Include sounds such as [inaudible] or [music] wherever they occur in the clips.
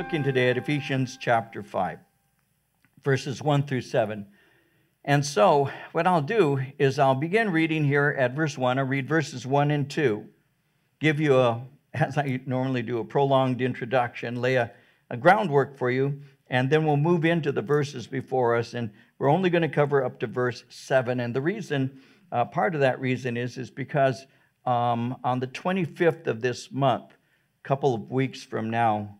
looking today at Ephesians chapter 5, verses 1 through 7. And so, what I'll do is I'll begin reading here at verse 1. I'll read verses 1 and 2, give you a, as I normally do, a prolonged introduction, lay a, a groundwork for you, and then we'll move into the verses before us. And we're only going to cover up to verse 7. And the reason, uh, part of that reason is, is because um, on the 25th of this month, a couple of weeks from now,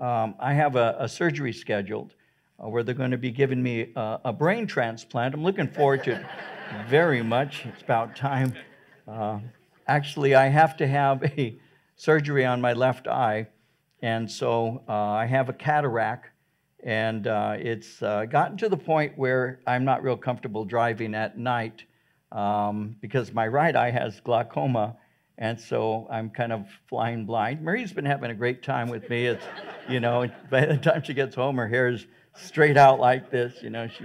um, I have a, a surgery scheduled uh, where they're going to be giving me a, a, brain transplant. I'm looking forward to it [laughs] very much. It's about time. Uh, actually, I have to have a surgery on my left eye, and so uh, I have a cataract, and uh, it's uh, gotten to the point where I'm not real comfortable driving at night um, because my right eye has glaucoma and so I'm kind of flying blind. Marie's been having a great time with me. It's, you know, by the time she gets home, her hair is straight out like this. You know, she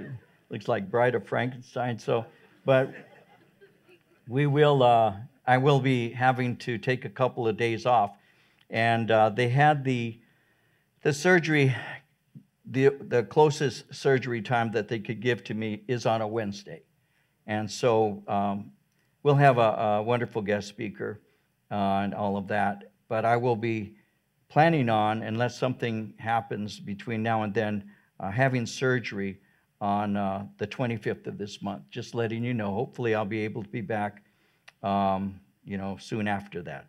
looks like Bride of Frankenstein. So, but we will, uh, I will be having to take a couple of days off. And uh, they had the, the surgery, the, the closest surgery time that they could give to me is on a Wednesday. And so um, we'll have a, a wonderful guest speaker uh, and all of that. But I will be planning on, unless something happens between now and then, uh, having surgery on uh, the 25th of this month. Just letting you know. Hopefully, I'll be able to be back, um, you know, soon after that.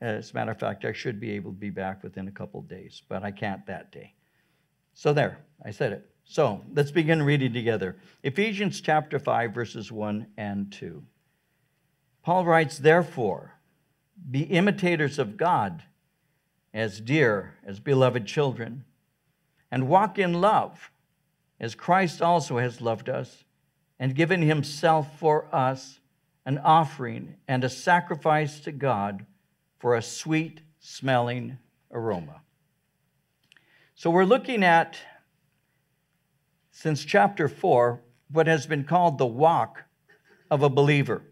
As a matter of fact, I should be able to be back within a couple days, but I can't that day. So there, I said it. So let's begin reading together. Ephesians chapter 5, verses 1 and 2. Paul writes, Therefore, be imitators of God as dear, as beloved children, and walk in love as Christ also has loved us and given himself for us an offering and a sacrifice to God for a sweet smelling aroma. So we're looking at, since chapter 4, what has been called the walk of a believer.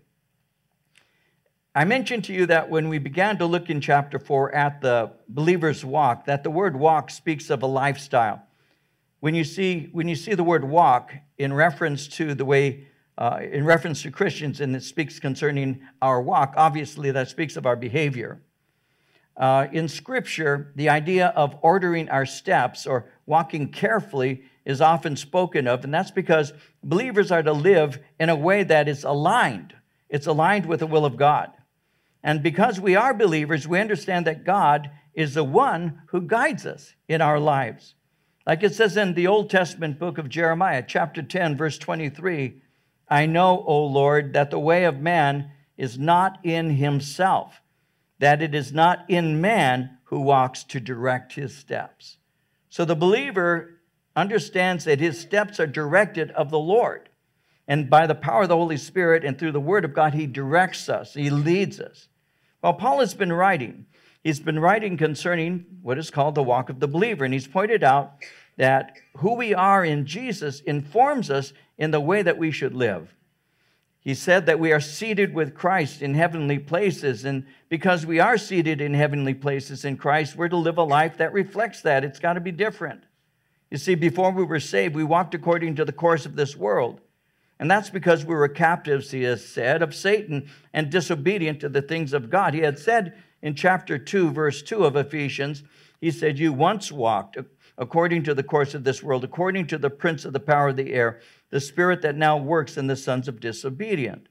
I mentioned to you that when we began to look in chapter 4 at the believer's walk, that the word walk speaks of a lifestyle. When you see, when you see the word walk in reference to the way, uh, in reference to Christians, and it speaks concerning our walk, obviously that speaks of our behavior. Uh, in Scripture, the idea of ordering our steps or walking carefully is often spoken of, and that's because believers are to live in a way that is aligned. It's aligned with the will of God. And because we are believers, we understand that God is the one who guides us in our lives. Like it says in the Old Testament book of Jeremiah, chapter 10, verse 23 I know, O Lord, that the way of man is not in himself, that it is not in man who walks to direct his steps. So the believer understands that his steps are directed of the Lord. And by the power of the Holy Spirit and through the Word of God, He directs us, He leads us. Well, Paul has been writing. He's been writing concerning what is called the walk of the believer, and he's pointed out that who we are in Jesus informs us in the way that we should live. He said that we are seated with Christ in heavenly places, and because we are seated in heavenly places in Christ, we're to live a life that reflects that. It's got to be different. You see, before we were saved, we walked according to the course of this world. And that's because we were captives, he has said, of Satan and disobedient to the things of God. He had said in chapter 2, verse 2 of Ephesians, he said, You once walked according to the course of this world, according to the prince of the power of the air, the spirit that now works in the sons of disobedient.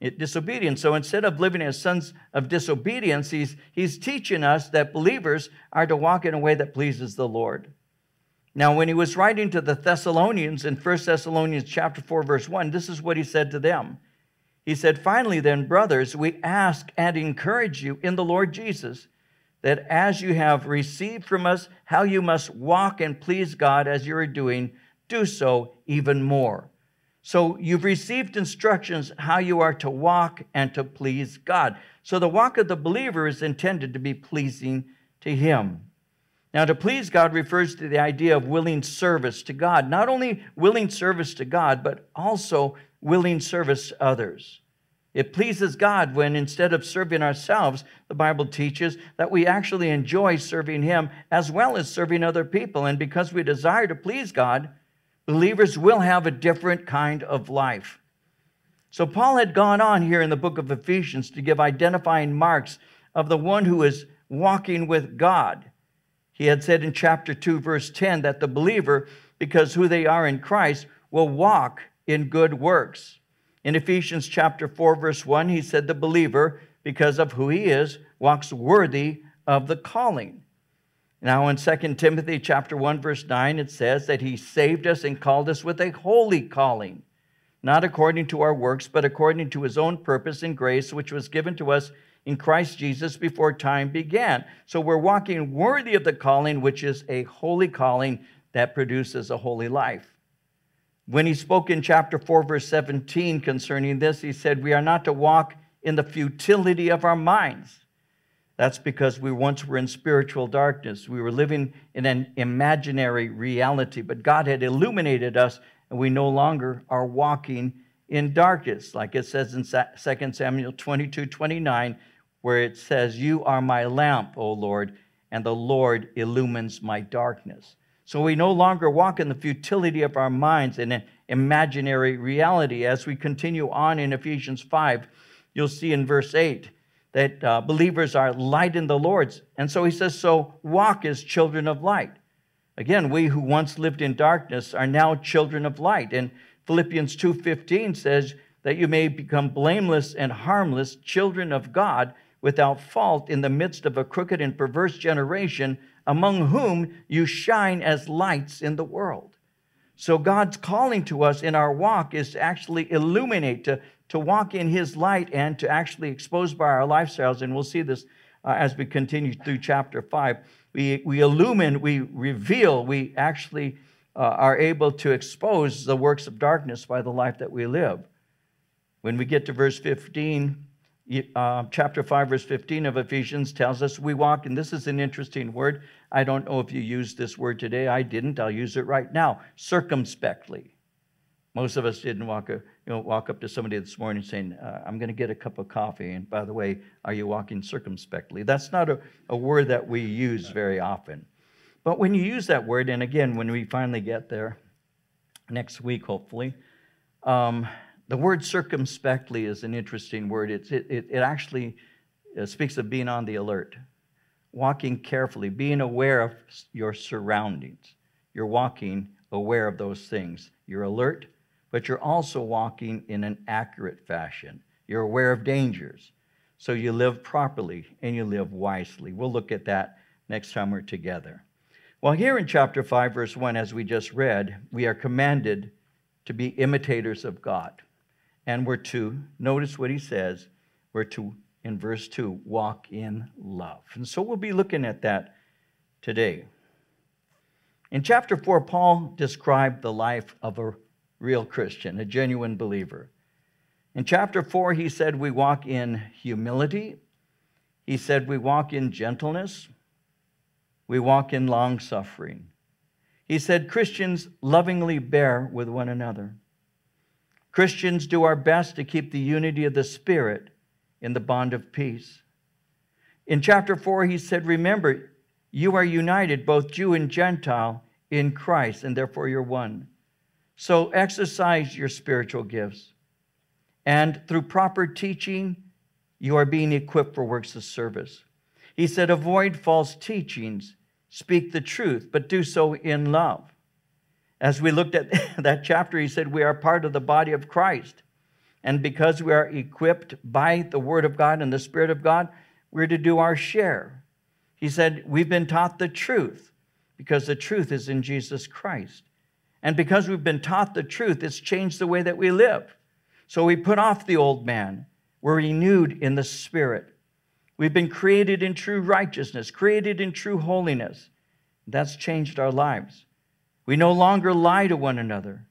disobedience. So instead of living as sons of disobedience, he's, he's teaching us that believers are to walk in a way that pleases the Lord. Now, when he was writing to the Thessalonians in 1 Thessalonians chapter 4, verse 1, this is what he said to them. He said, Finally, then, brothers, we ask and encourage you in the Lord Jesus that as you have received from us how you must walk and please God as you are doing, do so even more. So you've received instructions how you are to walk and to please God. So the walk of the believer is intended to be pleasing to Him. Now, to please God refers to the idea of willing service to God. Not only willing service to God, but also willing service to others. It pleases God when instead of serving ourselves, the Bible teaches that we actually enjoy serving Him as well as serving other people. And because we desire to please God, believers will have a different kind of life. So, Paul had gone on here in the book of Ephesians to give identifying marks of the one who is walking with God. He had said in chapter 2, verse 10, that the believer, because who they are in Christ, will walk in good works. In Ephesians chapter 4, verse 1, he said, The believer, because of who he is, walks worthy of the calling. Now in 2 Timothy chapter 1, verse 9, it says that he saved us and called us with a holy calling not according to our works, but according to his own purpose and grace, which was given to us in Christ Jesus before time began. So we're walking worthy of the calling, which is a holy calling that produces a holy life. When he spoke in chapter 4, verse 17 concerning this, he said, We are not to walk in the futility of our minds. That's because we once were in spiritual darkness. We were living in an imaginary reality, but God had illuminated us and we no longer are walking in darkness, like it says in 2 Samuel 22 29, where it says, You are my lamp, O Lord, and the Lord illumines my darkness. So we no longer walk in the futility of our minds in an imaginary reality. As we continue on in Ephesians 5, you'll see in verse 8 that uh, believers are light in the Lord's. And so he says, So walk as children of light. Again, we who once lived in darkness are now children of light. And Philippians 2:15 says that you may become blameless and harmless children of God without fault in the midst of a crooked and perverse generation among whom you shine as lights in the world. So God's calling to us in our walk is to actually illuminate, to, to walk in his light and to actually expose by our lifestyles. And we'll see this uh, as we continue through chapter 5 we, we illumine, we reveal, we actually uh, are able to expose the works of darkness by the life that we live. When we get to verse 15, uh, chapter 5, verse 15 of Ephesians tells us we walk, and this is an interesting word. I don't know if you used this word today. I didn't. I'll use it right now circumspectly. Most of us didn't walk, a, you know, walk up to somebody this morning saying, uh, I'm going to get a cup of coffee. And by the way, are you walking circumspectly? That's not a, a word that we use very often. But when you use that word, and again, when we finally get there next week, hopefully, um, the word circumspectly is an interesting word. It, it, it actually uh, speaks of being on the alert, walking carefully, being aware of your surroundings. You're walking aware of those things. You're alert, but you're also walking in an accurate fashion. You're aware of dangers. So you live properly and you live wisely. We'll look at that next time we're together. Well, here in chapter 5, verse 1, as we just read, we are commanded to be imitators of God. And we're to, notice what he says, we're to, in verse 2, walk in love. And so we'll be looking at that today. In chapter 4, Paul described the life of a real Christian, a genuine believer. In chapter 4, he said we walk in humility. He said we walk in gentleness. We walk in long suffering. He said Christians lovingly bear with one another. Christians do our best to keep the unity of the Spirit in the bond of peace. In chapter 4, he said, Remember, you are united, both Jew and Gentile, in Christ, and therefore you're one. So exercise your spiritual gifts. And through proper teaching, you are being equipped for works of service. He said, Avoid false teachings, speak the truth, but do so in love. As we looked at [laughs] that chapter, he said, We are part of the body of Christ. And because we are equipped by the Word of God and the Spirit of God, we're to do our share. He said, We've been taught the truth because the truth is in Jesus Christ. And because we've been taught the truth, it's changed the way that we live. So we put off the old man. We're renewed in the spirit. We've been created in true righteousness, created in true holiness. That's changed our lives. We no longer lie to one another.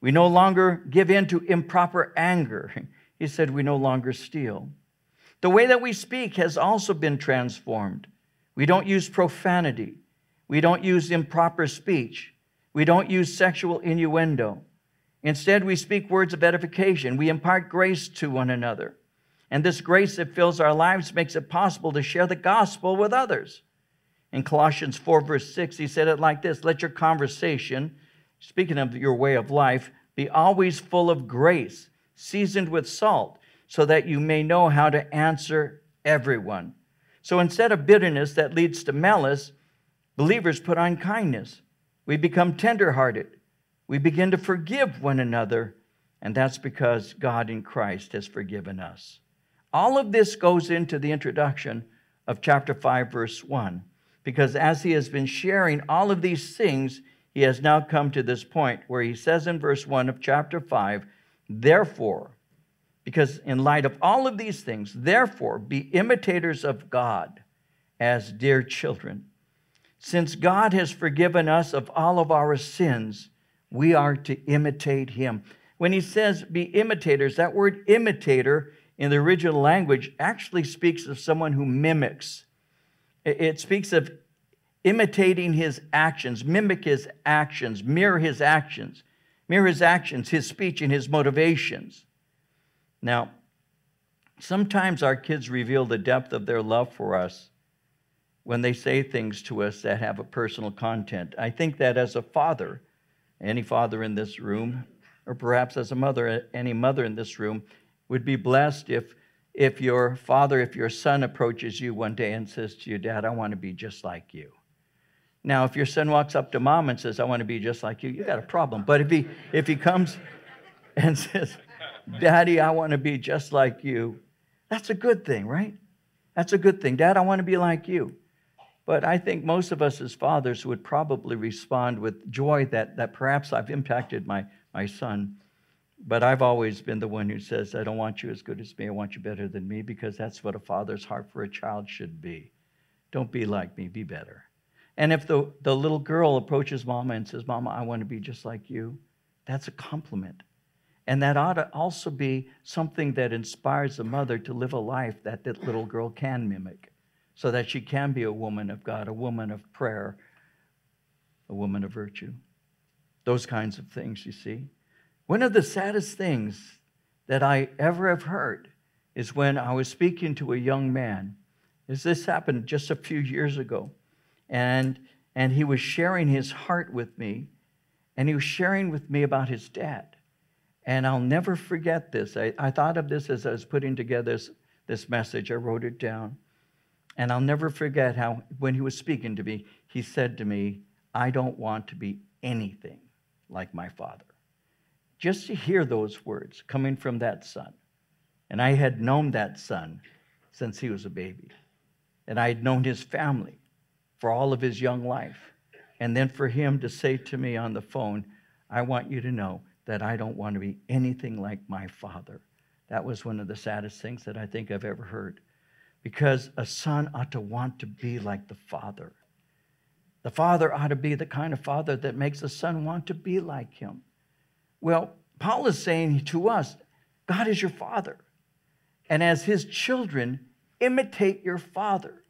We no longer give in to improper anger. [laughs] He said we no longer steal. The way that we speak has also been transformed. We don't use profanity. We don't use improper speech. We don't use sexual innuendo. Instead, we speak words of edification. We impart grace to one another. And this grace that fills our lives makes it possible to share the gospel with others. In Colossians 4, verse 6, he said it like this Let your conversation, speaking of your way of life, be always full of grace, seasoned with salt, so that you may know how to answer everyone. So instead of bitterness that leads to malice, believers put on kindness. We become tenderhearted. We begin to forgive one another, and that's because God in Christ has forgiven us. All of this goes into the introduction of chapter 5, verse 1, because as he has been sharing all of these things, he has now come to this point where he says in verse 1 of chapter 5, Therefore, because in light of all of these things, therefore be imitators of God as dear children. Since God has forgiven us of all of our sins, we are to imitate him. When he says be imitators, that word imitator in the original language actually speaks of someone who mimics. It speaks of imitating his actions, mimic his actions, mirror his actions, mirror his actions, his speech, and his motivations. Now, sometimes our kids reveal the depth of their love for us when they say things to us that have a personal content. I think that as a father, any father in this room, or perhaps as a mother, any mother in this room, would be blessed if, if your father, if your son approaches you one day and says to you, Dad, I want to be just like you. Now, if your son walks up to mom and says, I want to be just like you, you got a problem. But if he, if he comes and [laughs] says, Daddy, I want to be just like you, that's a good thing, right? That's a good thing. Dad, I want to be like you. But I think most of us as fathers would probably respond with joy that, that perhaps I've impacted my, my son. But I've always been the one who says, I don't want you as good as me, I want you better than me, because that's what a father's heart for a child should be. Don't be like me, be better. And if the, the little girl approaches mama and says, Mama, I want to be just like you, that's a compliment. And that ought to also be something that inspires the mother to live a life that that little girl can mimic so that she can be a woman of God, a woman of prayer, a woman of virtue. Those kinds of things, you see. One of the saddest things that I ever have heard is when I was speaking to a young man. Is this happened just a few years ago? And, and he was sharing his heart with me, and he was sharing with me about his dad. And I'll never forget this. I, I thought of this as I was putting together this, this message. I wrote it down. And I'll never forget how, when he was speaking to me, he said to me, I don't want to be anything like my father. Just to hear those words coming from that son. And I had known that son since he was a baby. And I had known his family for all of his young life. And then for him to say to me on the phone, I want you to know that I don't want to be anything like my father. That was one of the saddest things that I think I've ever heard because a son ought to want to be like the father. The father ought to be the kind of father that makes a son want to be like him. Well, Paul is saying to us, God is your father. And as his children, imitate your father.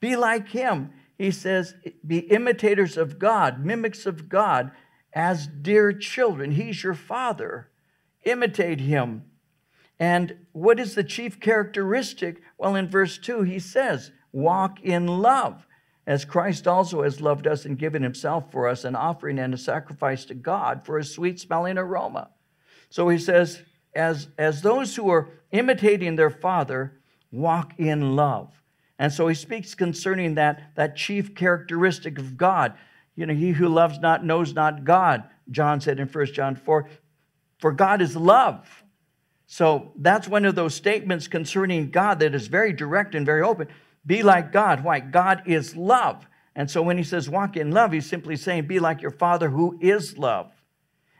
Be like him. He says, be imitators of God, mimics of God, as dear children. He's your father. Imitate him and what is the chief characteristic? Well, in verse 2, he says, Walk in love, as Christ also has loved us and given himself for us, an offering and a sacrifice to God for a sweet smelling aroma. So he says, as, as those who are imitating their Father, walk in love. And so he speaks concerning that, that chief characteristic of God. You know, he who loves not knows not God, John said in 1 John 4. For God is love. So that's one of those statements concerning God that is very direct and very open. Be like God. Why? God is love. And so when he says walk in love, he's simply saying be like your Father who is love.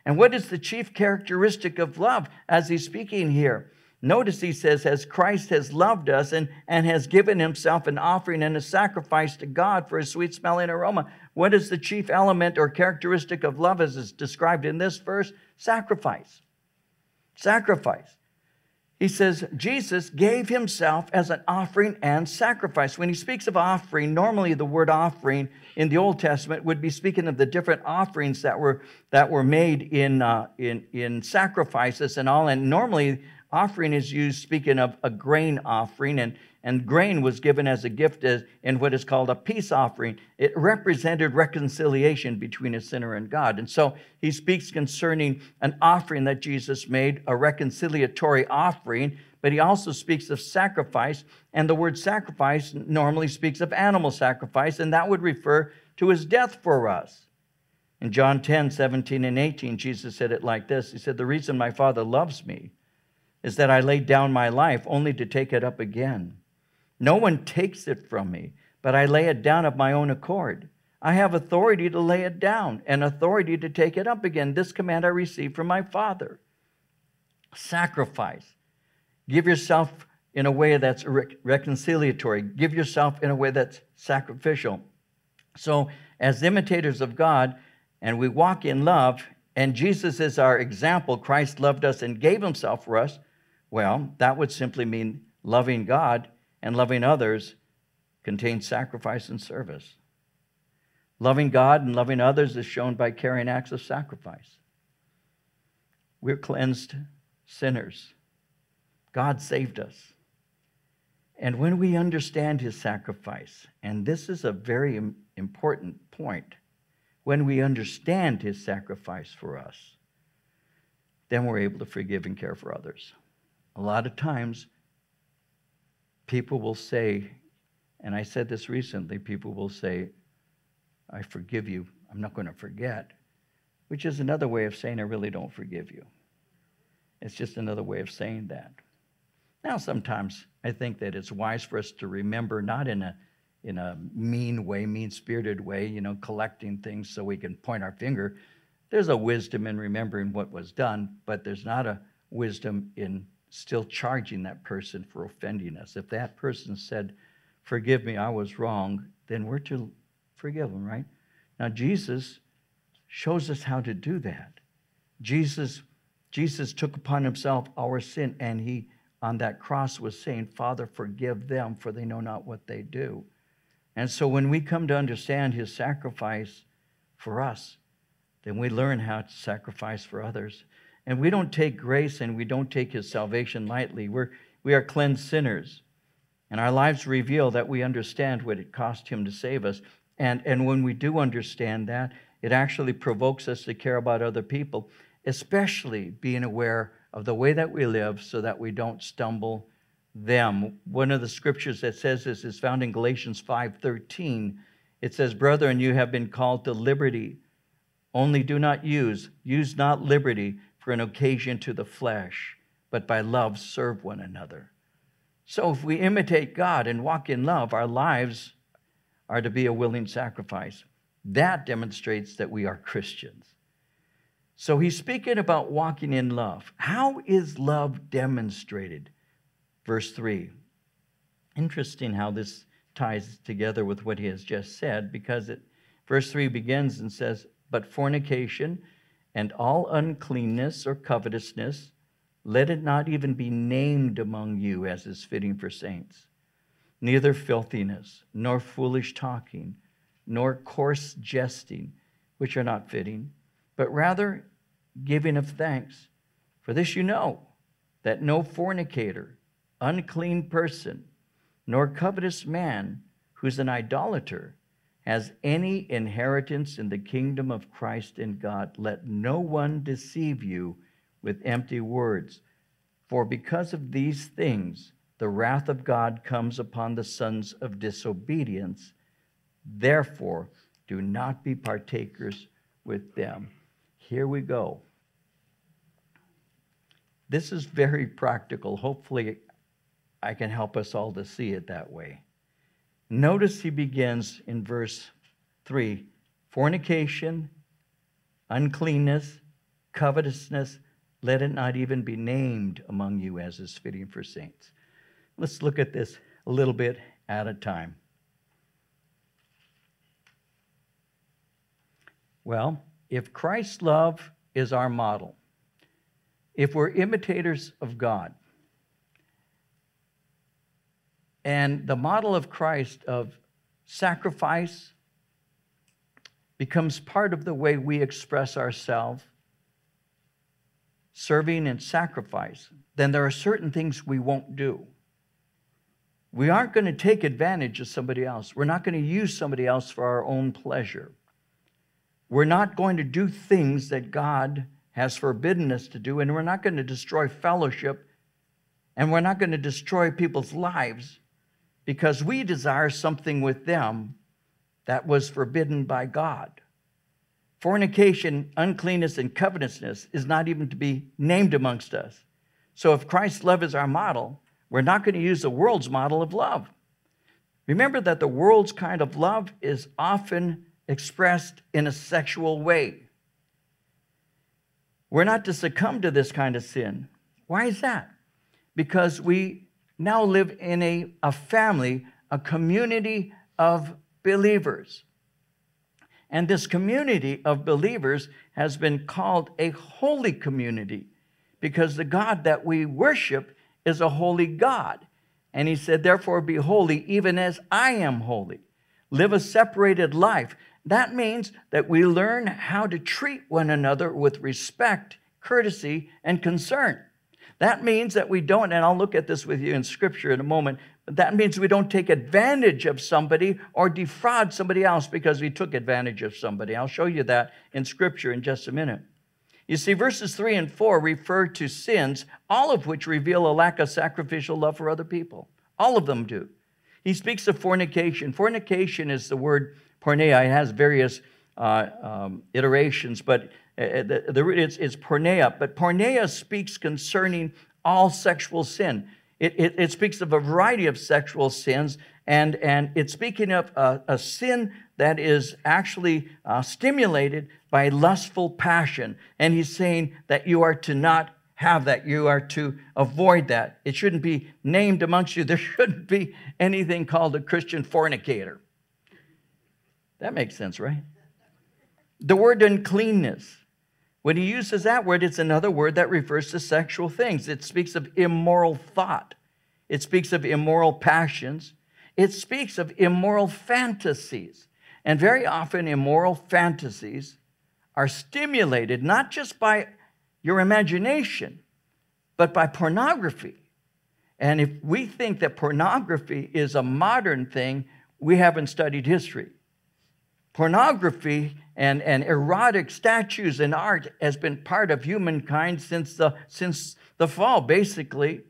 And what is the chief characteristic of love as he's speaking here? Notice he says, as Christ has loved us and, and has given himself an offering and a sacrifice to God for a sweet smelling aroma. What is the chief element or characteristic of love as is described in this verse? Sacrifice. Sacrifice. He says, Jesus gave himself as an offering and sacrifice. When he speaks of offering, normally the word offering in the Old Testament would be speaking of the different offerings that were, that were made in, uh, in, in sacrifices and all. And normally, offering is used speaking of a grain offering. And and grain was given as a gift as, in what is called a peace offering. It represented reconciliation between a sinner and God. And so he speaks concerning an offering that Jesus made, a reconciliatory offering, but he also speaks of sacrifice. And the word sacrifice normally speaks of animal sacrifice, and that would refer to his death for us. In John 10, 17, and 18, Jesus said it like this He said, The reason my Father loves me is that I laid down my life only to take it up again. No one takes it from me, but I lay it down of my own accord. I have authority to lay it down and authority to take it up again. This command I received from my Father. Sacrifice. Give yourself in a way that's reconciliatory. Give yourself in a way that's sacrificial. So, as imitators of God, and we walk in love, and Jesus is our example, Christ loved us and gave himself for us, well, that would simply mean loving God and loving others contains sacrifice and service. Loving God and loving others is shown by carrying acts of sacrifice. We're cleansed sinners. God saved us. And when we understand his sacrifice, and this is a very important point, when we understand his sacrifice for us, then we're able to forgive and care for others. A lot of times, people will say, and I said this recently, people will say, I forgive you. I'm not going to forget, which is another way of saying, I really don't forgive you. It's just another way of saying that. Now, sometimes I think that it's wise for us to remember, not in a in a mean way, mean spirited way, you know, collecting things so we can point our finger. There's a wisdom in remembering what was done, but there's not a wisdom in still charging that person for offending us. If that person said, Forgive me, I was wrong, then we're to forgive them, right? Now, Jesus shows us how to do that. Jesus, Jesus took upon himself our sin, and he, on that cross, was saying, Father, forgive them, for they know not what they do. And so, when we come to understand his sacrifice for us, then we learn how to sacrifice for others. And we don't take grace and we don't take his salvation lightly. We're, we are cleansed sinners. And our lives reveal that we understand what it cost him to save us. And, and when we do understand that, it actually provokes us to care about other people, especially being aware of the way that we live so that we don't stumble them. One of the scriptures that says this is found in Galatians 5:13. It says, "Brethren, you have been called to liberty. Only do not use, use not liberty for an occasion to the flesh, but by love serve one another. So if we imitate God and walk in love, our lives are to be a willing sacrifice. That demonstrates that we are Christians. So he's speaking about walking in love. How is love demonstrated? Verse 3. Interesting how this ties together with what he has just said because it verse 3 begins and says, "But fornication and all uncleanness or covetousness, let it not even be named among you as is fitting for saints. Neither filthiness, nor foolish talking, nor coarse jesting, which are not fitting, but rather giving of thanks. For this you know, that no fornicator, unclean person, nor covetous man who's an idolater, has any inheritance in the kingdom of Christ and God. Let no one deceive you with empty words. For because of these things, the wrath of God comes upon the sons of disobedience. Therefore, do not be partakers with them. Here we go. This is very practical. Hopefully, I can help us all to see it that way. Notice he begins in verse 3 fornication, uncleanness, covetousness, let it not even be named among you as is fitting for saints. Let's look at this a little bit at a time. Well, if Christ's love is our model, if we're imitators of God, And the model of Christ of sacrifice becomes part of the way we express ourselves, serving and sacrifice. Then there are certain things we won't do. We aren't going to take advantage of somebody else. We're not going to use somebody else for our own pleasure. We're not going to do things that God has forbidden us to do, and we're not going to destroy fellowship, and we're not going to destroy people's lives because we desire something with them that was forbidden by God. Fornication, uncleanness, and covetousness is not even to be named amongst us. So if Christ's love is our model, we're not going to use the world's model of love. Remember that the world's kind of love is often expressed in a sexual way. We're not to succumb to this kind of sin. Why is that? Because we now live in a, a family, a community of believers. And this community of believers has been called a holy community because the God that we worship is a holy God. And he said, Therefore, be holy, even as I am holy. Live a separated life. That means that we learn how to treat one another with respect, courtesy, and concern. That means that we don't, and I'll look at this with you in scripture in a moment, but that means we don't take advantage of somebody or defraud somebody else because we took advantage of somebody. I'll show you that in scripture in just a minute. You see, verses 3 and 4 refer to sins, all of which reveal a lack of sacrificial love for other people. All of them do. He speaks of fornication. Fornication is the word porneia. It has various uh, um, iterations, but it's, it's porneia. But porneia speaks concerning all sexual sin. It, it, it, speaks of a variety of sexual sins, and, and it's speaking of a, a sin that is actually uh, stimulated by lustful passion. And he's saying that you are to not have that. You are to avoid that. It shouldn't be named amongst you. [laughs] There shouldn't be anything called a Christian fornicator. That makes sense, right? The word uncleanness. When he uses that word, it's another word that refers to sexual things. It speaks of immoral thought, it speaks of immoral passions, it speaks of immoral fantasies. And very often, immoral fantasies are stimulated not just by your imagination, but by pornography. And if we think that pornography is a modern thing, we haven't studied history. Pornography and, and erotic statues and art has been part of humankind since the, since the fall, basically.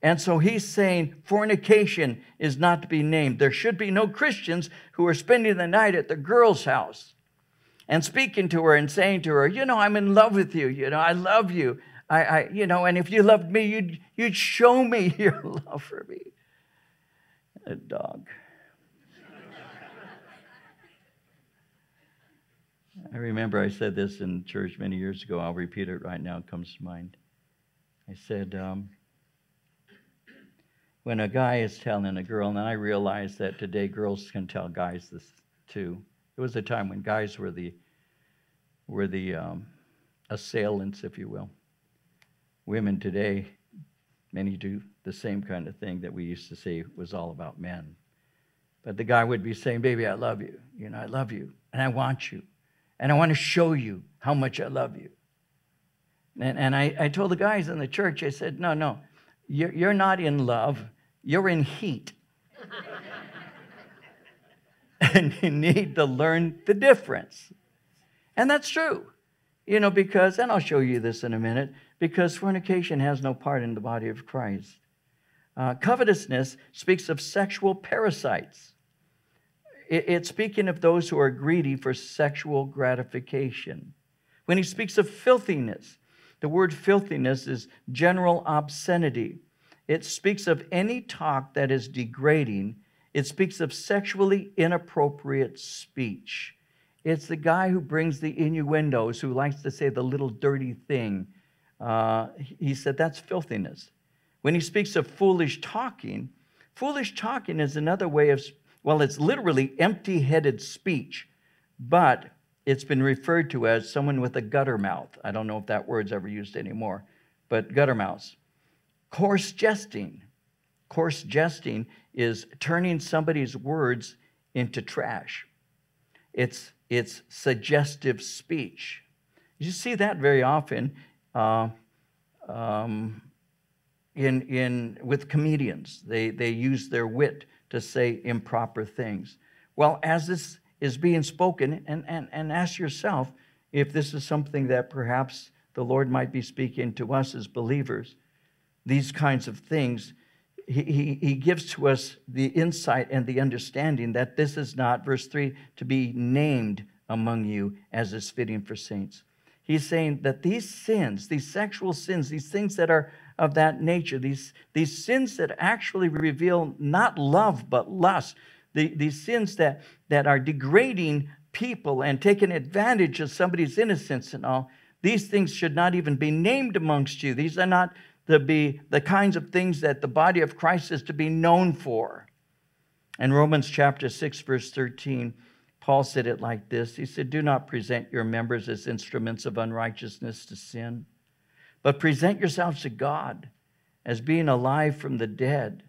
And so he's saying fornication is not to be named. There should be no Christians who are spending the night at the girl's house and speaking to her and saying to her, You know, I'm in love with you. You know, I love you. I, I you know, and if you loved me, you'd, you'd show me [laughs] your love for me. A dog. I remember I said this in church many years ago. I'll repeat it right now. It comes to mind. I said, um, when a guy is telling a girl, and I realize that today girls can tell guys this too. It was a time when guys were the were the um, assailants, if you will. Women today, many do the same kind of thing that we used to say was all about men. But the guy would be saying, Baby, I love you. You know, I love you, and I want you, and I want to show you how much I love you. And, and I, I told the guys in the church, I said, No, no, you're, you're not in love, you're in heat. [laughs] and you need to learn the difference. And that's true. You know, because, and I'll show you this in a minute, because fornication has no part in the body of Christ. Uh, covetousness speaks of sexual parasites. It, it's speaking of those who are greedy for sexual gratification. When he speaks of filthiness, the word filthiness is general obscenity. It speaks of any talk that is degrading it speaks of sexually inappropriate speech. It's the guy who brings the innuendos, who likes to say the little dirty thing. Uh, he said that's filthiness. When he speaks of foolish talking, foolish talking is another way of, well, it's literally empty headed speech, but it's been referred to as someone with a gutter mouth. I don't know if that word's ever used anymore, but gutter mouth. Coarse jesting, Coarse jesting is turning somebody's words into trash. It's, it's suggestive speech. You see that very often uh, um, in, in, with comedians. They, they use their wit to say improper things. Well, as this is being spoken, and, and, and ask yourself if this is something that perhaps the Lord might be speaking to us as believers, these kinds of things. He, he, he gives to us the insight and the understanding that this is not, verse 3, to be named among you as is fitting for saints. He's saying that these sins, these sexual sins, these things that are of that nature, these, these sins that actually reveal not love but lust, the, these sins that, that are degrading people and taking advantage of somebody's innocence and all, these things should not even be named amongst you. These are not to be the kinds of things that the body of Christ is to be known for. In Romans chapter 6, verse 13, Paul said it like this He said, Do not present your members as instruments of unrighteousness to sin, but present yourselves to God as being alive from the dead,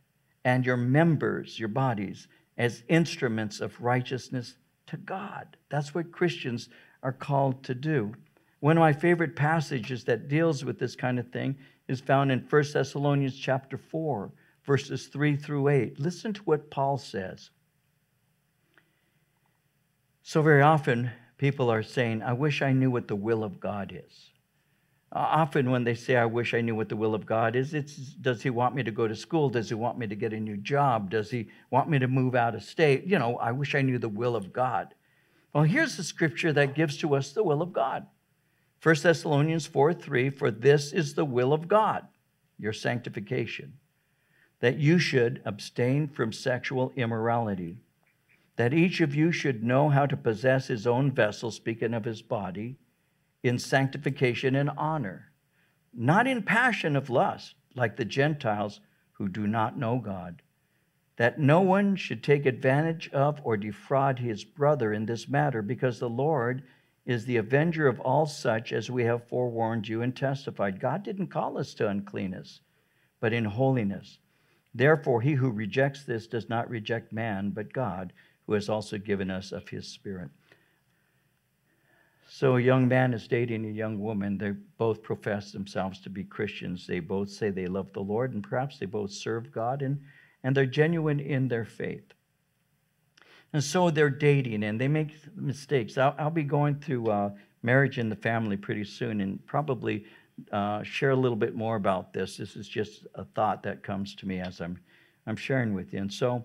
and your members, your bodies, as instruments of righteousness to God. That's what Christians are called to do. One of my favorite passages that deals with this kind of thing is found in 1 Thessalonians chapter 4, verses 3 through 8. Listen to what Paul says. So, very often, people are saying, I wish I knew what the will of God is. Uh, often, when they say, I wish I knew what the will of God is, it's does He want me to go to school? Does He want me to get a new job? Does He want me to move out of state? You know, I wish I knew the will of God. Well, here's the scripture that gives to us the will of God 1 Thessalonians 4 3 For this is the will of God, your sanctification, that you should abstain from sexual immorality that each of you should know how to possess his own vessel, speaking of his body, in sanctification and honor, not in passion of lust, like the Gentiles who do not know God, that no one should take advantage of or defraud his brother in this matter, because the Lord is the avenger of all such as we have forewarned you and testified. God didn't call us to uncleanness, but in holiness. Therefore, he who rejects this does not reject man, but God who has also given us of his Spirit. So, a young man is dating a young woman. They both profess themselves to be Christians. They both say they love the Lord, and perhaps they both serve God, and, and they're genuine in their faith. And so they're dating, and they make mistakes. I'll, I'll be going through uh, marriage in the family pretty soon, and probably uh, share a little bit more about this. This is just a thought that comes to me as I'm, I'm sharing with you. And so,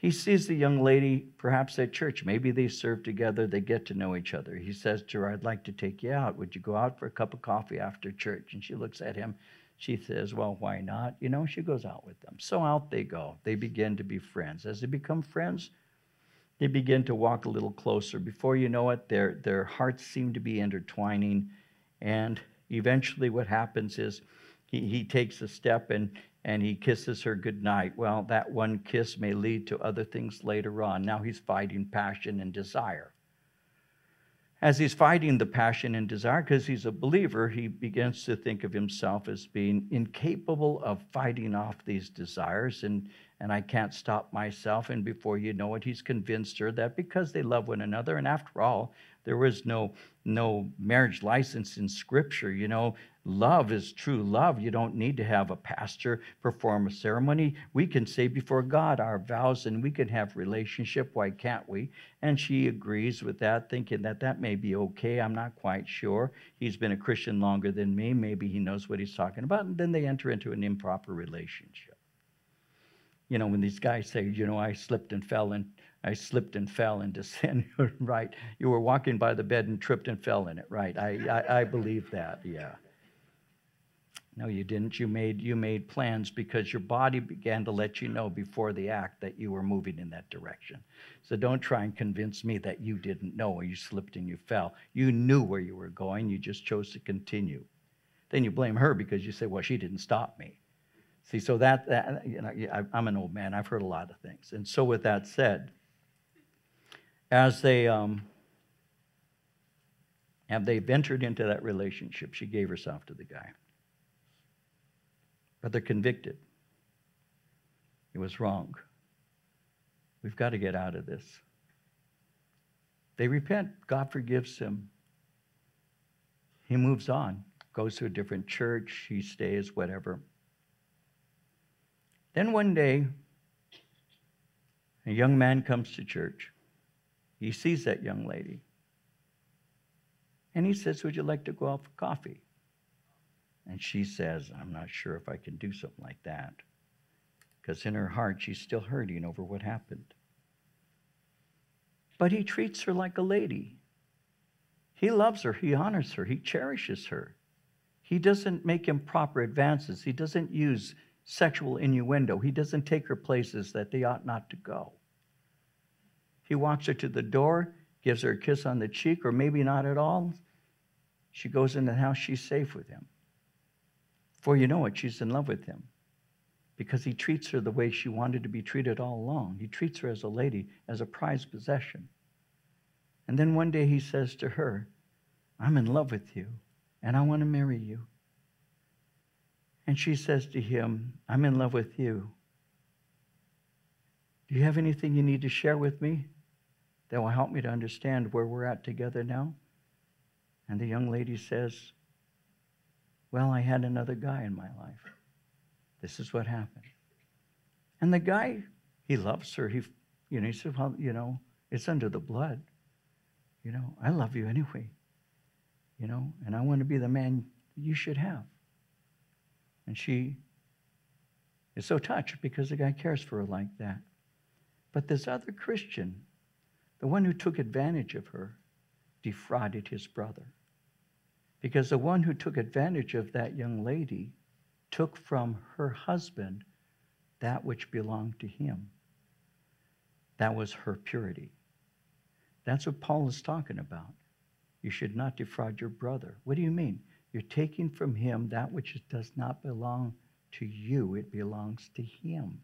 he sees the young lady perhaps at church. Maybe they serve together, they get to know each other. He says to her, I'd like to take you out. Would you go out for a cup of coffee after church? And she looks at him. She says, Well, why not? You know, she goes out with them. So out they go. They begin to be friends. As they become friends, they begin to walk a little closer. Before you know it, their, their hearts seem to be intertwining. And eventually, what happens is he, he takes a step and and he kisses her goodnight. Well, that one kiss may lead to other things later on. Now he's fighting passion and desire. As he's fighting the passion and desire, because he's a believer, he begins to think of himself as being incapable of fighting off these desires, and, and I can't stop myself. And before you know it, he's convinced her that because they love one another, and after all, there was no no marriage license in scripture you know? Love is true love. You don't need to have a pastor perform a ceremony. We can say before god our vows and we can have relationship. Why can't we? And she agrees with that thinking that that may be okay. I'm not quite sure. He's been a christian longer than me. Maybe he knows what he's talking about. And then they enter into an improper relationship you know when these guys say you know i slipped and fell and I slipped and fell into [laughs] sin. right. You were walking by the bed and tripped and fell in it. Right. I, I, I believe that. Yeah. No, you didn't. You made, you made plans because your body began to let you know before the act that you were moving in that direction. So don't try and convince me that you didn't know or you slipped and you fell. You knew where you were going. You just chose to continue. Then you blame her because you say, well, she didn't stop me. See, so that, that you know, I'm an old man. I've heard a lot of things. And so, with that said, as they um, have they ventured into that relationship, she gave herself to the guy. but they're convicted. It was wrong. We've got to get out of this. They repent, God forgives him. He moves on, goes to a different church, he stays, whatever. Then one day, a young man comes to church. He sees that young lady. And he says, Would you like to go out for coffee? And she says, I'm not sure if I can do something like that. Because in her heart, she's still hurting over what happened. But he treats her like a lady. He loves her, he honors her, he cherishes her. He doesn't make improper advances, he doesn't use sexual innuendo, he doesn't take her places that they ought not to go. He walks her to the door, gives her a kiss on the cheek, or maybe not at all. She goes in the house, she's safe with him. For you know it, she's in love with him because he treats her the way she wanted to be treated all along. He treats her as a lady, as a prized possession. And then one day he says to her, I'm in love with you and I want to marry you. And she says to him, I'm in love with you. Do you have anything you need to share with me that will help me to understand where we're at together now? And the young lady says, Well, I had another guy in my life. This is what happened. And the guy, he loves her. He, you know, he said, Well, you know, it's under the blood. You know, I love you anyway. You know, and I want to be the man you should have. And she is so touched because the guy cares for her like that. But this other Christian, the one who took advantage of her, defrauded his brother. Because the one who took advantage of that young lady took from her husband that which belonged to him. That was her purity. That's what Paul is talking about. You should not defraud your brother. What do you mean? You're taking from him that which does not belong to you, it belongs to him.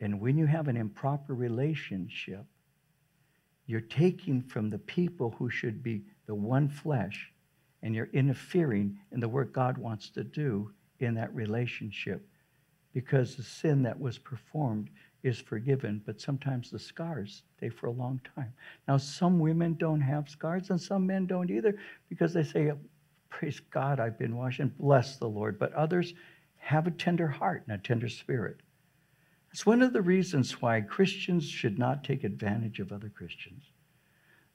And when you have an improper relationship, you're taking from the people who should be the one flesh and you're interfering in the work God wants to do in that relationship because the sin that was performed is forgiven, but sometimes the scars stay for a long time. Now, some women don't have scars, and some men don't either because they say, Praise God, I've been washed, and bless the Lord. But others have a tender heart and a tender spirit. It's one of the reasons why Christians should not take advantage of other Christians.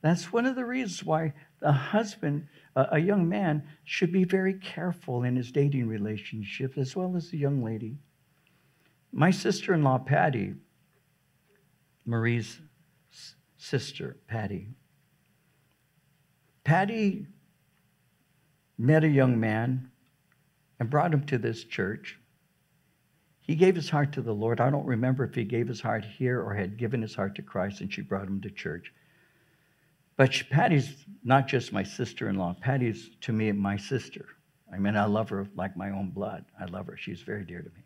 That's one of the reasons why a husband, a young man, should be very careful in his dating relationship as well as the young lady. My sister in law, Patty, Marie's sister, Patty, Patty met a young man and brought him to this church. He gave his heart to the Lord. I don't remember if he gave his heart here or had given his heart to Christ and she brought him to church. But she, Patty's not just my sister in law, Patty's to me my sister. I mean, I love her like my own blood. I love her. She's very dear to me.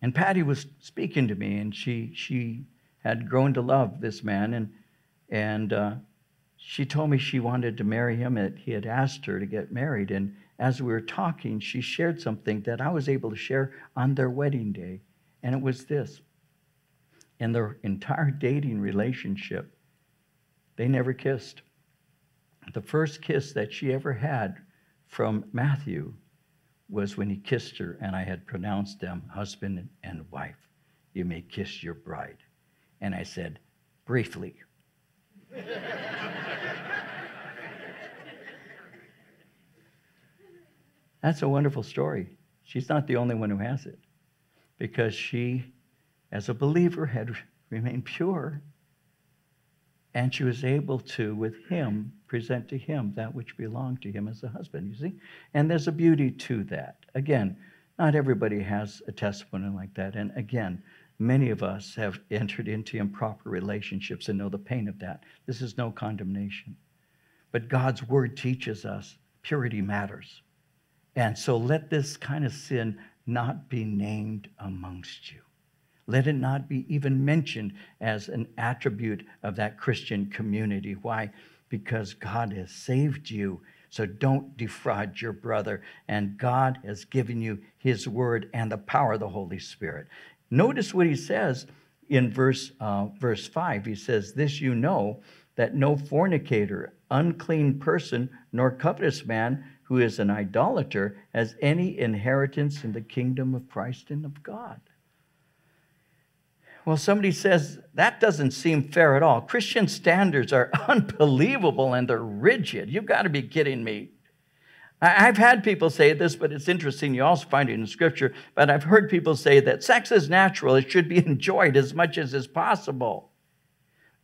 And Patty was speaking to me, and she, she had grown to love this man, and, and uh, she told me she wanted to marry him. And he had asked her to get married. And as we were talking, she shared something that I was able to share on their wedding day. And it was this in their entire dating relationship, they never kissed. The first kiss that she ever had from Matthew was when he kissed her, and I had pronounced them husband and wife. You may kiss your bride. And I said, briefly. [laughs] That's a wonderful story. She's not the only one who has it because she, as a believer, had remained pure and she was able to, with him, present to him that which belonged to him as a husband, you see? And there's a beauty to that. Again, not everybody has a testimony like that. And again, many of us have entered into improper relationships and know the pain of that. This is no condemnation. But God's word teaches us purity matters. And so let this kind of sin not be named amongst you. Let it not be even mentioned as an attribute of that Christian community. Why? Because God has saved you So don't defraud your brother. And God has given you his word and the power of the Holy Spirit. Notice what he says in verse, uh, verse 5. He says, This you know, that no fornicator, unclean person, nor covetous man who is an idolater has any inheritance in the kingdom of Christ and of God. Well, somebody says that doesn't seem fair at all. Christian standards are [laughs] unbelievable and they're rigid. You've got to be kidding me. I've had people say this, but it's interesting. You also find it in Scripture. But I've heard people say that sex is natural, it should be [laughs] enjoyed as much as is possible.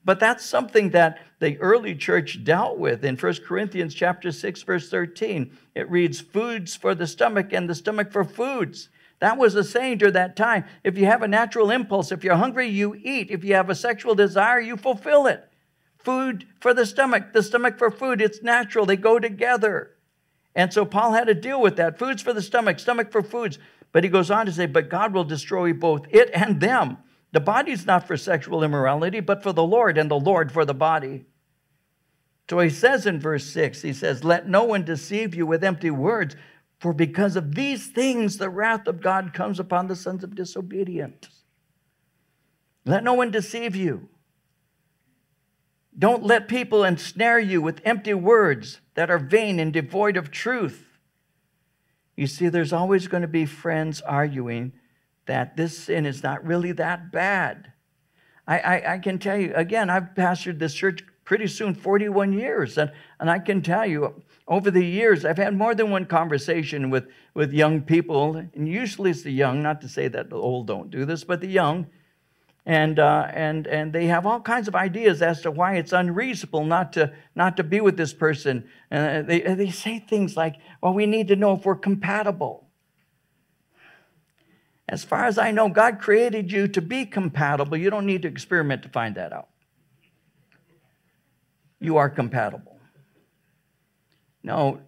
But that's something that the early church dealt with in 1 Corinthians chapter 6 verse 13. It reads foods for the stomach and the stomach for foods. That was a saying during that time. If you have a natural impulse, if you're hungry, you eat. If you have a sexual desire, you fulfill it. Food for the stomach, the stomach for food. It's natural, they go together. And so Paul had to deal with that. Foods for the stomach, stomach for foods. But he goes on to say, But God will destroy both it and them. The body's not for sexual immorality, but for the Lord, and the Lord for the body. So he says in verse 6, he says, Let no one deceive you with empty words, for because of these things, the wrath of God comes upon the sons of disobedience. Let no one deceive you. Don't let people ensnare you with empty words that are vain and devoid of truth. You see, there's always going to be friends arguing that this sin is not really that bad. I, I, I can tell you, again, I've pastored this church pretty soon 41 years, and, and I can tell you, over the years, I've had more than one conversation with, with young people, and usually it's the young, not to say that the old don't do this, but the young. And, uh, and, and they have all kinds of ideas as to why it's unreasonable not to, not to be with this person. And they, they say things like, well, we need to know if we're compatible. As far as I know, God created you to be compatible. You don't need to experiment to find that out. You are compatible. No,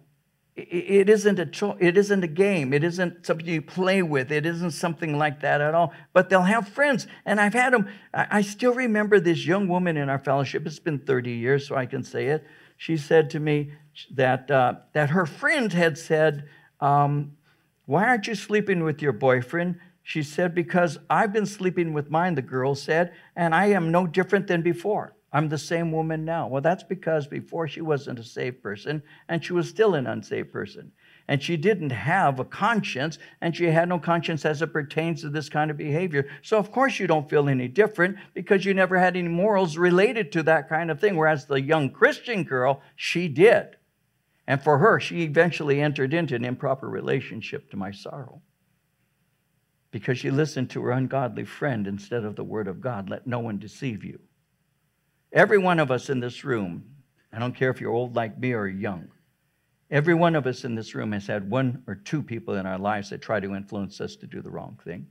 it isn't a cho- it isn't a game. It isn't something you play with. It isn't something like that at all. But they'll have friends, and I've had them. I still remember this young woman in our fellowship. It's been 30 years, so I can say it. She said to me that uh, that her friend had said, um, "Why aren't you sleeping with your boyfriend?" She said, "Because I've been sleeping with mine." The girl said, "and I am no different than before." I'm the same woman now. Well, that's because before she wasn't a saved person and she was still an unsaved person. And she didn't have a conscience and she had no conscience as it pertains to this kind of behavior. So, of course, you don't feel any different because you never had any morals related to that kind of thing. Whereas the young Christian girl, she did. And for her, she eventually entered into an improper relationship to my sorrow because she listened to her ungodly friend instead of the word of God. Let no one deceive you. Every one of us in this room, I don't care if you're old like me or young, every one of us in this room has had one or two people in our lives that try to influence us to do the wrong thing.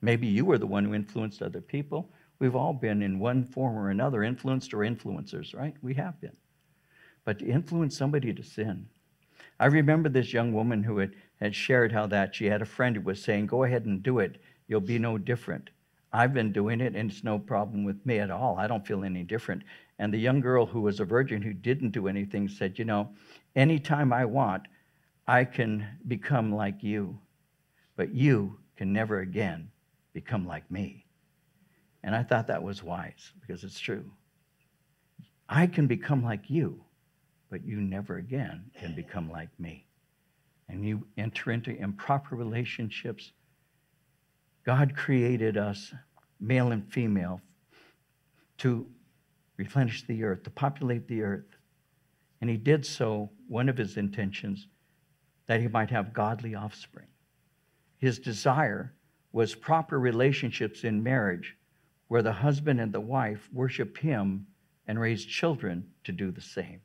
Maybe you were the one who influenced other people. We've all been, in one form or another, influenced or influencers, right? We have been. But to influence somebody to sin. I remember this young woman who had, had shared how that she had a friend who was saying, Go ahead and do it. You'll be no different. I've been doing it and it's no problem with me at all. I don't feel any different. And the young girl who was a virgin who didn't do anything said, You know, anytime I want, I can become like you, but you can never again become like me. And I thought that was wise because it's true. I can become like you, but you never again can become like me. And you enter into improper relationships God created us, male and female, to replenish the earth, to populate the earth. And he did so, one of his intentions, that he might have godly offspring. His desire was proper relationships in marriage where the husband and the wife worship him and raise children to do the same.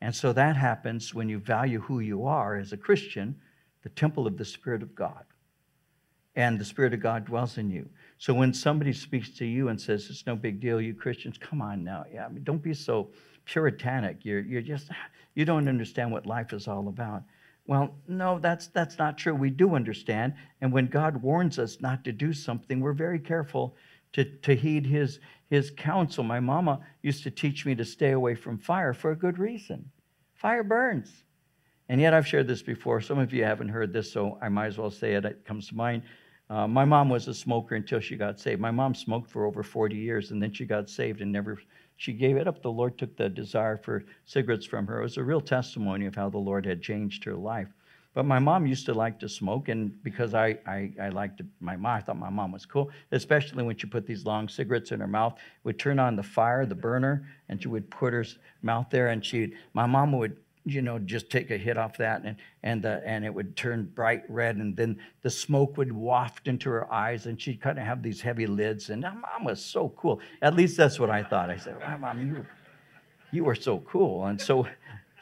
And so that happens when you value who you are as a Christian, the temple of the Spirit of God and the Spirit of God dwells in you. So when somebody speaks to you and says, it's no big deal, you Christians, come on now. Yeah, I mean, don't be so puritanic. You're, you're just, you don't understand what life is all about. Well, no, that's, that's not true. We do understand. And when God warns us not to do something, we're very careful to, to heed his, his counsel. My mama used to teach me to stay away from fire for a good reason. Fire burns. And yet, I've shared this before. Some of you haven't heard this, so I might as well say it. It comes to mind. Uh, my mom was a smoker until she got saved. My mom smoked for over 40 years, and then she got saved and never, she gave it up. The Lord took the desire for cigarettes from her. It was a real testimony of how the Lord had changed her life. But my mom used to like to smoke, and because I, I, I liked my mom, I thought my mom was cool, especially when she put these long cigarettes in her mouth, would turn on the fire, the burner, and she would put her mouth there, and she'd my mom would you know, just take a hit off that, and and the, and it would turn bright red, and then the smoke would waft into her eyes, and she'd kind of have these heavy lids. And my mom was so cool. At least that's what I thought. I said, wow, mom, you you were so cool. And so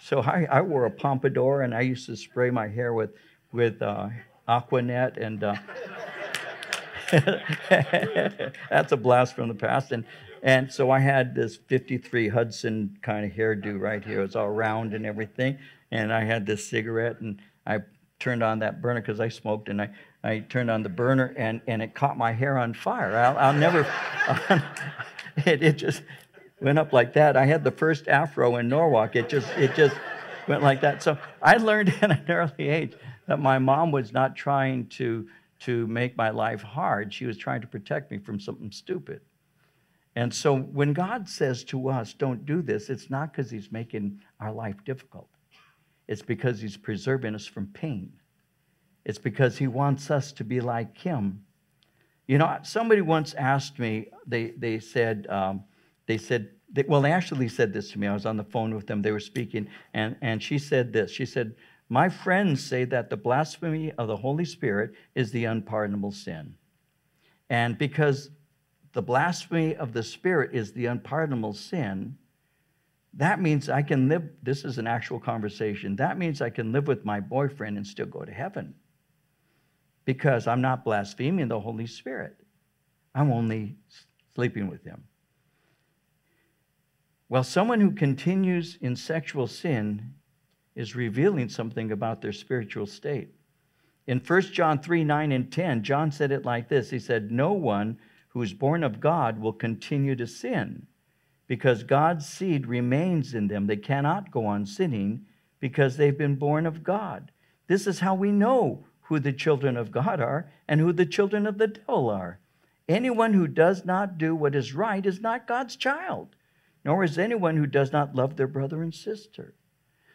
so I, I wore a pompadour, and I used to spray my hair with with uh, Aquanet and. Uh, [laughs] that's a blast from the past. And and so I had this 53 Hudson kind of hairdo right here. It was all round and everything. And I had this cigarette and I turned on that burner because I smoked and I, I turned on the burner and, and it caught my hair on fire. I'll, I'll never, [laughs] it, it just went up like that. I had the first afro in Norwalk. It just, it just went like that. So I learned [laughs] at an early age that my mom was not trying to, to make my life hard. She was trying to protect me from something stupid. And so when God says to us, don't do this, it's not because He's making our life difficult. It's because He's preserving us from pain. It's because He wants us to be like Him. You know, somebody once asked me, they, they said, um, they said, they, well, they actually said this to me. I was on the phone with them, they were speaking, and, and she said this. She said, My friends say that the blasphemy of the Holy Spirit is the unpardonable sin. And because the blasphemy of the Spirit is the unpardonable sin, that means I can live, this is an actual conversation, that means I can live with my boyfriend and still go to heaven because I'm not blaspheming the Holy Spirit. I'm only sleeping with him. Well, someone who continues in sexual sin is revealing something about their spiritual state. In 1 John 3 9 and 10, John said it like this He said, No one who is born of God will continue to sin because God's seed remains in them. They cannot go on sinning because they've been born of God. This is how we know who the children of God are and who the children of the devil are. Anyone who does not do what is right is not God's child, nor is anyone who does not love their brother and sister.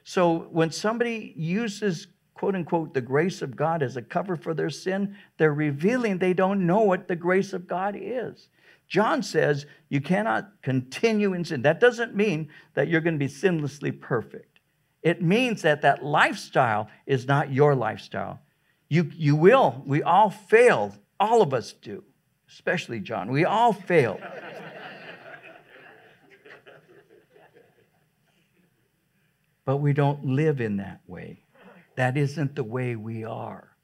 So when somebody uses quote unquote, the grace of God as a cover for their sin, they're revealing they don't know what the grace of God is. John says you cannot continue in sin. That doesn't mean that you're going to be sinlessly perfect. It means that that lifestyle is not your lifestyle. You, you will. We all fail. All of us do, especially John. We all fail. But we don't live in that way. That isn't the way we are.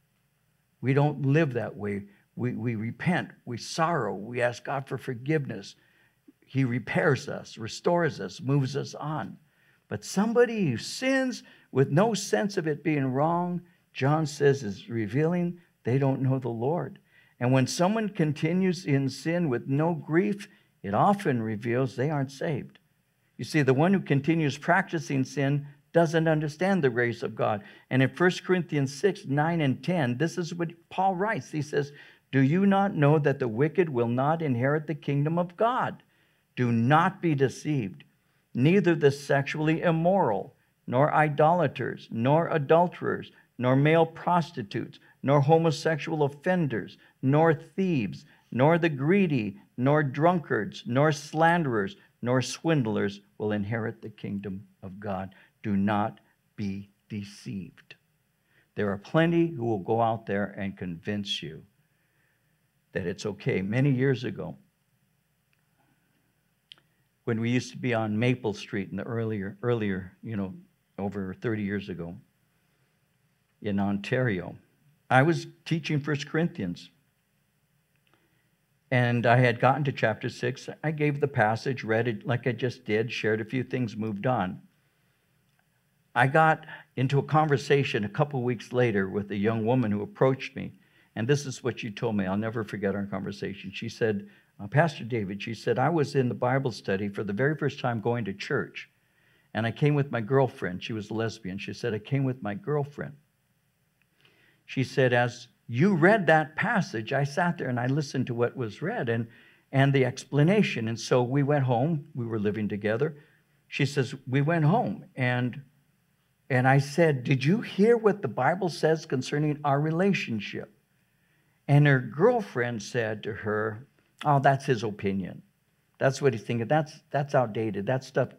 We don't live that way. We, we repent, we sorrow, we ask God for forgiveness. He repairs us, restores us, moves us on. But somebody who sins with no sense of it being wrong, John says, is revealing they don't know the Lord. And when someone continues in sin with no grief, it often reveals they aren't saved. You see, the one who continues practicing sin doesn't understand the grace of God. And in 1 Corinthians 6, 9, and 10, this is what Paul writes. He says, Do you not know that the wicked will not inherit the kingdom of God? Do not be deceived. Neither the sexually immoral, nor idolaters, nor adulterers, nor male prostitutes, nor homosexual offenders, nor thieves, nor the greedy, nor drunkards, nor slanderers, nor swindlers will inherit the kingdom of God. Do not be deceived. There are plenty who will go out there and convince you that it's okay. Many years ago, when we used to be on Maple Street in the earlier, earlier, you know, over 30 years ago in Ontario, I was teaching First Corinthians. And I had gotten to chapter 6. I gave the passage, read it like I just did, shared a few things, moved on. I got into a conversation a couple weeks later with a young woman who approached me. And this is what she told me. I'll never forget our conversation. She said, uh, Pastor David, she said, I was in the Bible study for the very first time going to church. And I came with my girlfriend. She was a lesbian. She said, I came with my girlfriend. She said, As you read that passage, I sat there and I listened to what was read and, and the explanation. And so we went home. We were living together. She says, We went home. And, and I said, Did you hear what the Bible says concerning our relationship? And her girlfriend said to her, Oh, that's his opinion. That's what he's thinking. That's, that's outdated. That stuff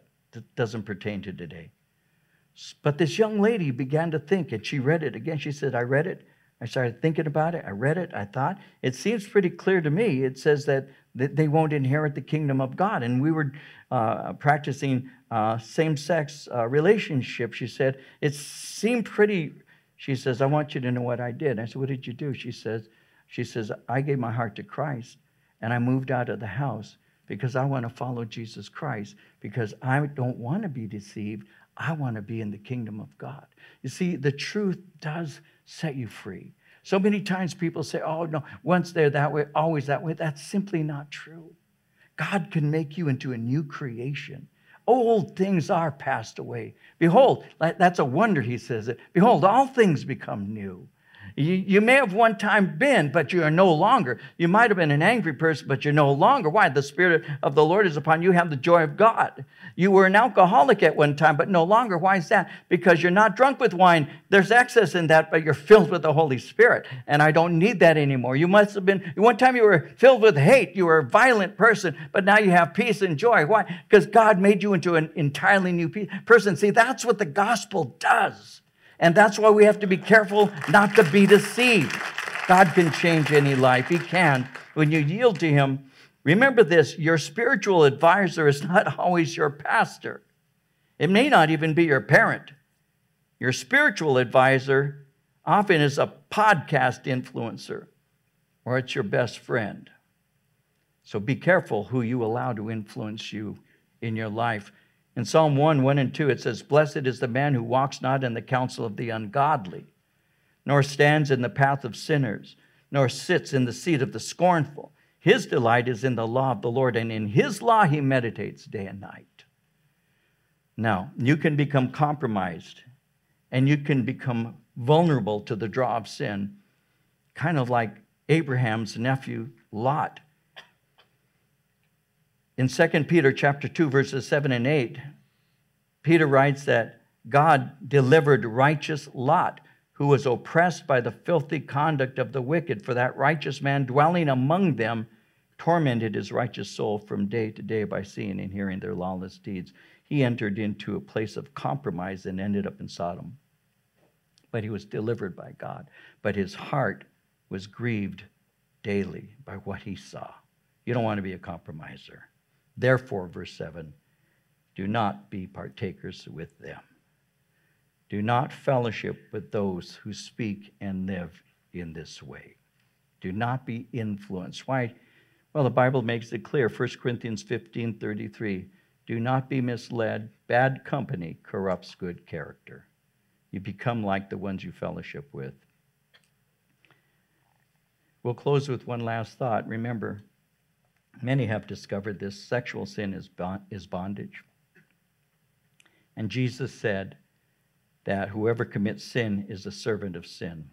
doesn't pertain to today. But this young lady began to think, and she read it again. She said, I read it. I started thinking about it. I read it. I thought, it seems pretty clear to me. It says that, they won't inherit the kingdom of God. And we were uh, practicing uh, same sex uh, relationship. She said, it seemed pretty. She says, I want you to know what I did. I said, What did you do? She says, she says, I gave my heart to Christ and I moved out of the house because I want to follow Jesus Christ because I don't want to be deceived. I want to be in the kingdom of God. You see, the truth does set you free. So many times people say, oh, no, once they're that way, always that way. That's simply not true. God can make you into a new creation. Old things are passed away. Behold, that's a wonder, he says it. Behold, all things become new. You, you may have one time been, but you are no longer. You might have been an angry person, but you're no longer. Why? The Spirit of the Lord is upon you. You have the joy of God. You were an alcoholic at one time, but no longer. Why is that? Because you're not drunk with wine. There's excess in that, but you're filled with the Holy Spirit. And I don't need that anymore. You must have been, one time you were filled with hate. You were a violent person, but now you have peace and joy. Why? Because God made you into an entirely new person. See, that's what the gospel does. And that's why we have to be careful not to be deceived. God can change any life. He can. When you yield to Him, remember this your spiritual advisor is not [laughs] always your pastor, it may not even be your parent. Your spiritual advisor often is a podcast influencer or it's your best friend. So be careful who you allow to influence you in your life. In Psalm 1 1 and 2, it says, Blessed is the man who walks not in the counsel of the ungodly, nor stands in the path of sinners, nor sits in the seat of the scornful. His delight is in the law of the Lord, and in his law he meditates day and night. Now, you can become compromised and you can become vulnerable to the draw of sin, kind of like Abraham's nephew Lot. In 2 Peter chapter 2 verses 7 and 8, Peter writes that God delivered righteous Lot, who was oppressed by the filthy conduct of the wicked, for that righteous man dwelling among them tormented his righteous soul from day to day by seeing and hearing their lawless deeds. He entered into a place of compromise and ended up in Sodom. But he was delivered by God. But his heart was grieved daily by what he saw. You don't want to be a compromiser. Therefore, verse 7 do not be partakers with them. Do not fellowship with those who speak and live in this way. Do not be influenced. Why? Well, the Bible makes it clear 1 Corinthians 15 33. Do not be misled. Bad company corrupts good character. You become like the ones you fellowship with. We'll close with one last thought. Remember, Many have discovered this sexual sin is, is bondage. And Jesus said that whoever commits sin is a servant of sin.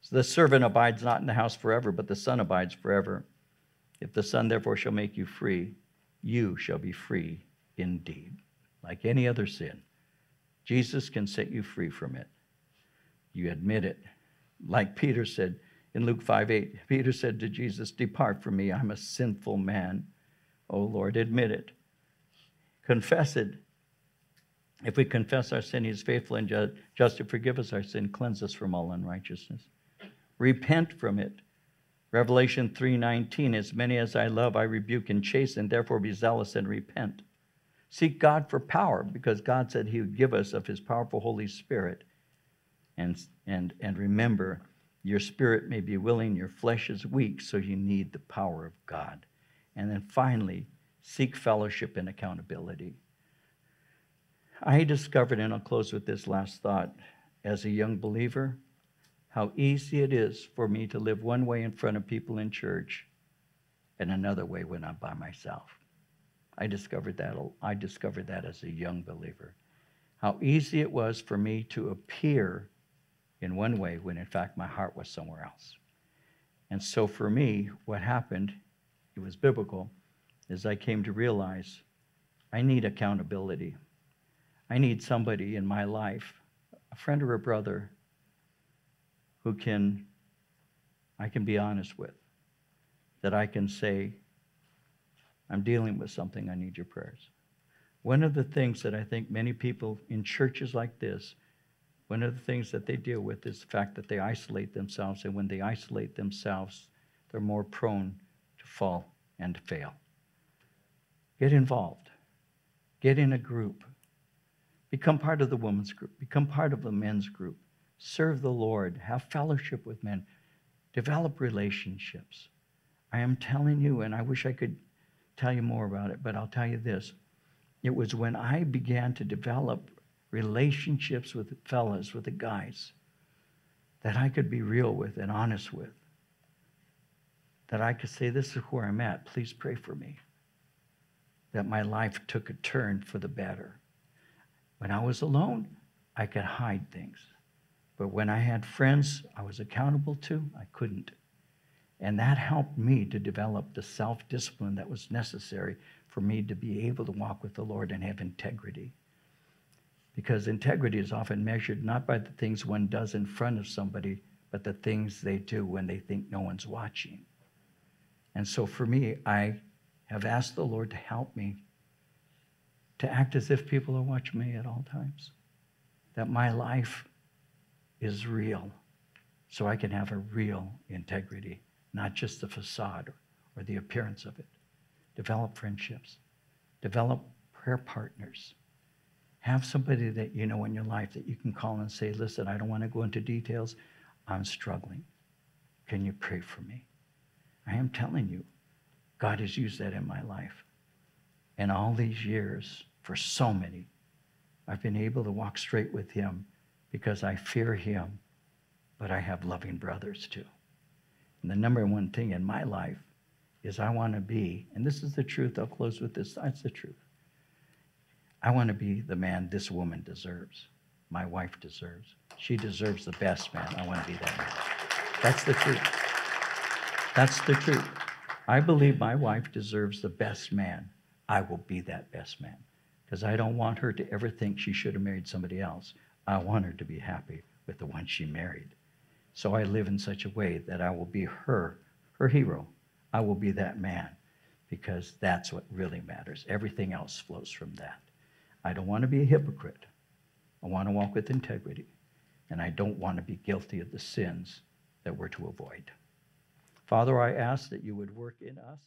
So the servant abides not in the house forever, but the Son abides forever. If the Son therefore shall make you free, you shall be free indeed. Like any other sin, Jesus can set you free from it. You admit it. Like Peter said, in Luke 5 8, Peter said to Jesus, Depart from me, I'm a sinful man. Oh Lord, admit it. Confess it. If we confess our sin, He is faithful and just to forgive us our sin, cleanse us from all unrighteousness. Repent from it. Revelation 3:19 As many as I love I rebuke and chasten therefore be zealous and repent. Seek God for power because God said he would give us of his powerful Holy Spirit. And and and remember your spirit may be willing, your flesh is weak, so you need the power of God. And then finally, seek fellowship and accountability. I discovered, and I'll close with this last thought, as a young believer, how easy it is for me to live one way in front of people in church and another way when I'm by myself. I discovered that I discovered that as a young believer. how easy it was for me to appear in one way when in fact my heart was somewhere else. And so for me, what happened, it was biblical, is I came to realize I need accountability. I need somebody in my life, a friend or a brother, who can I can be honest with. That I can say, I'm dealing with something, I need your prayers. One of the things that I think many people in churches like this, one of the things that they deal with is the fact that they isolate themselves, and when they isolate themselves, they're more prone to fall and to fail. Get involved, get in a group, become part of the women's group, become part of the men's group serve the Lord, have fellowship with men, develop relationships. I am telling you, and I wish I could tell you more about it, but I'll tell you this. It was when I began to develop relationships with fellas, with the guys, that I could be real with and honest with. That I could say, This is where I'm at. Please pray for me. That my life took a turn for the better. When I was alone, I could hide things. But when I had friends I was accountable to, I couldn't. And that helped me to develop the self discipline that was necessary for me to be able to walk with the Lord and have integrity. Because integrity is often measured not by the things one does in front of somebody, but the things they do when they think no one's watching. And so for me, I have asked the Lord to help me to act as if people are watching me at all times. That my life is real so I can have a real integrity, not just the facade or the appearance of it. Develop friendships, develop prayer partners. Have somebody that you know in your life that you can call and say, Listen, I don't want to go into details. I'm struggling. Can you pray for me? I am telling you, God has used that in my life. And all these years, for so many, I've been able to walk straight with Him because I fear him, but I have loving brothers too. And the number one thing in my life is I want to be, and this is the truth, I'll close with this, that's the truth. I want to be the man this woman deserves, my wife deserves. She deserves the best man. I want to be that man. That's the truth. That's the truth. I believe my wife deserves the best man. I will be that best man because I don't want her to ever think she should have married somebody else. I want her to be happy with the one she married. So I live in such a way that I will be her, her hero. I will be that man because that's what really matters. Everything else flows from that. I don't want to be a hypocrite. I want to walk with integrity. And I don't want to be guilty of the sins that we're to avoid. Father, I ask that you would work in us.